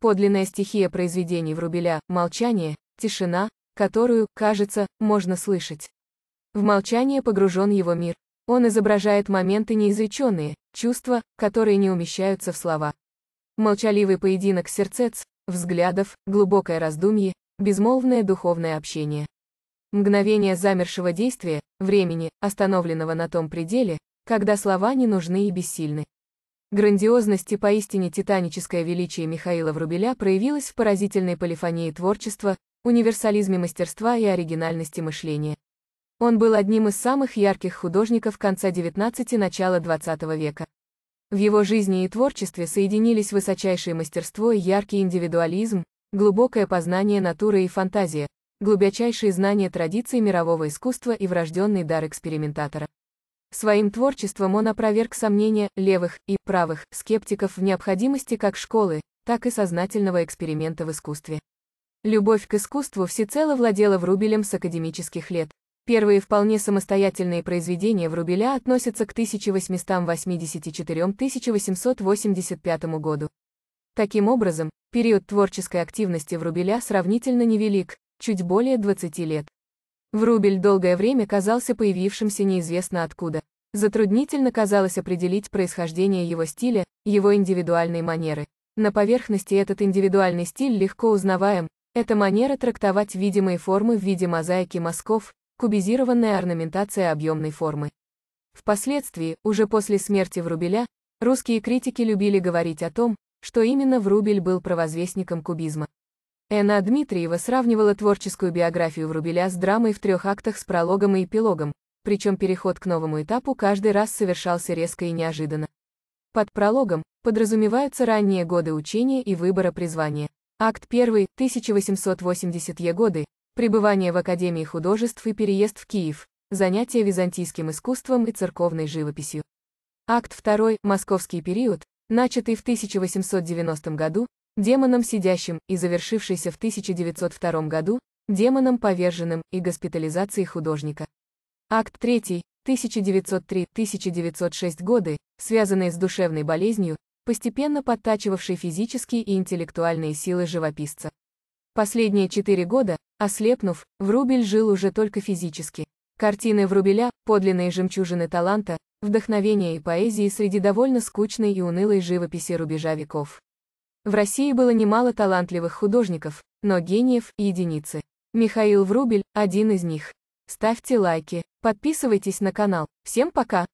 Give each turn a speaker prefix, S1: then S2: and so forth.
S1: подлинная стихия произведений Врубеля, молчание, тишина, которую, кажется, можно слышать. В молчание погружен его мир. Он изображает моменты неизреченные, чувства, которые не умещаются в слова. Молчаливый поединок сердец, взглядов, глубокое раздумье, безмолвное духовное общение. Мгновение замершего действия, времени, остановленного на том пределе, когда слова не нужны и бессильны. Грандиозность и поистине титаническое величие Михаила Врубеля проявилось в поразительной полифонии творчества, универсализме мастерства и оригинальности мышления. Он был одним из самых ярких художников конца XIX – начала XX века. В его жизни и творчестве соединились высочайшее мастерство и яркий индивидуализм, глубокое познание натуры и фантазия, глубочайшие знания традиций мирового искусства и врожденный дар экспериментатора. Своим творчеством он опроверг сомнения левых и правых скептиков в необходимости как школы, так и сознательного эксперимента в искусстве. Любовь к искусству всецело владела Врубелем с академических лет. Первые вполне самостоятельные произведения Врубеля относятся к 1884-1885 году. Таким образом, период творческой активности Врубеля сравнительно невелик, чуть более 20 лет. Врубель долгое время казался появившимся неизвестно откуда. Затруднительно казалось определить происхождение его стиля, его индивидуальной манеры. На поверхности этот индивидуальный стиль легко узнаваем, это манера трактовать видимые формы в виде мозаики мазков, кубизированная орнаментация объемной формы. Впоследствии, уже после смерти Врубеля, русские критики любили говорить о том, что именно Врубель был провозвестником кубизма. Эна Дмитриева сравнивала творческую биографию Врубеля с драмой в трех актах с прологом и эпилогом, причем переход к новому этапу каждый раз совершался резко и неожиданно. Под прологом подразумеваются ранние годы учения и выбора призвания. Акт 1, 1880-е годы, пребывание в Академии художеств и переезд в Киев, занятия византийским искусством и церковной живописью. Акт 2, московский период, начатый в 1890 году, демоном сидящим и завершившийся в 1902 году, демоном поверженным и госпитализацией художника. Акт 3, 1903-1906 годы, связанные с душевной болезнью, постепенно подтачивавший физические и интеллектуальные силы живописца. Последние четыре года, ослепнув, Врубель жил уже только физически. Картины Врубеля, подлинные жемчужины таланта, вдохновения и поэзии среди довольно скучной и унылой живописи рубежа веков. В России было немало талантливых художников, но гениев – единицы. Михаил Врубель – один из них. Ставьте лайки, подписывайтесь на канал. Всем пока!